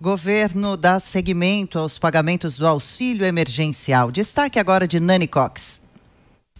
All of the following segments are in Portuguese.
Governo dá seguimento aos pagamentos do auxílio emergencial. Destaque agora de Nani Cox.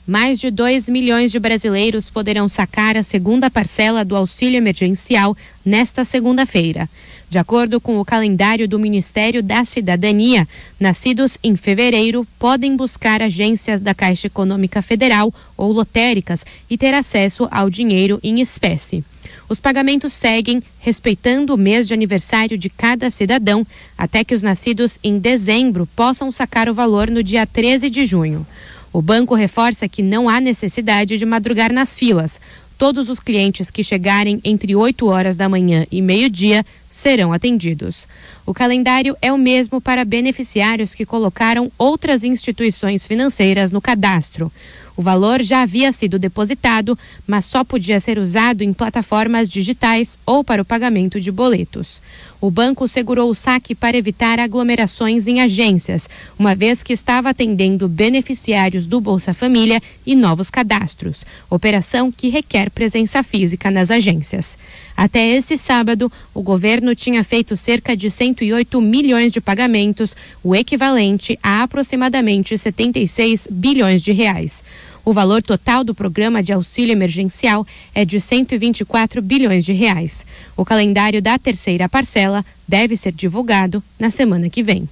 Mais de 2 milhões de brasileiros poderão sacar a segunda parcela do auxílio emergencial nesta segunda-feira. De acordo com o calendário do Ministério da Cidadania, nascidos em fevereiro podem buscar agências da Caixa Econômica Federal ou lotéricas e ter acesso ao dinheiro em espécie. Os pagamentos seguem respeitando o mês de aniversário de cada cidadão, até que os nascidos em dezembro possam sacar o valor no dia 13 de junho. O banco reforça que não há necessidade de madrugar nas filas. Todos os clientes que chegarem entre 8 horas da manhã e meio-dia serão atendidos. O calendário é o mesmo para beneficiários que colocaram outras instituições financeiras no cadastro. O valor já havia sido depositado, mas só podia ser usado em plataformas digitais ou para o pagamento de boletos. O banco segurou o saque para evitar aglomerações em agências, uma vez que estava atendendo beneficiários do Bolsa Família e novos cadastros, operação que requer presença física nas agências. Até esse sábado, o governo tinha feito cerca de 108 milhões de pagamentos, o equivalente a aproximadamente 76 bilhões de reais. O valor total do programa de auxílio emergencial é de 124 bilhões de reais. O calendário da terceira parcela deve ser divulgado na semana que vem.